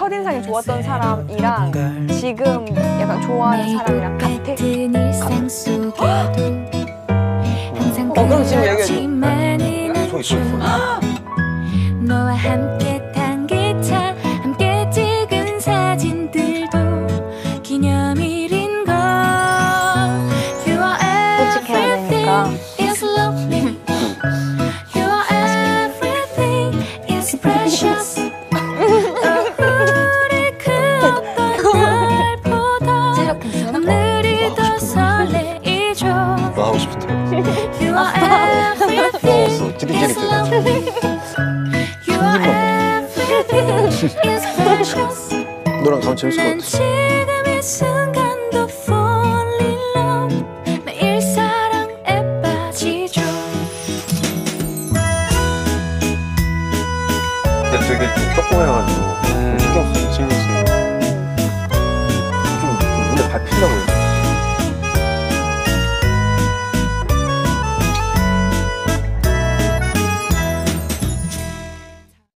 첫인상이 좋았던 사람이랑 지금 약간 좋아하는 사람이랑 같아? 같은 일상 속에도 항상 어, 그럼 지금 얘기해줘. 소리 소리 소리. 너와 함께 탄 기차 함께 찍은 사진들도 기념일인 걸 You are 솔직해야 되니까. everything is lovely You are everything is precious 뭐 하고 싶은데? You are everything. 찌릿찌릿해. lovely You are everything is precious 너랑 가면 재밌을 것난 같아. 지금 이 순간도 fall in love 매일 사랑에 빠지죠 근데 되게 좀 조그매가지고 신경 쓰 신경 쓰. 좀, 좀 눈에 밟힌다고 되나?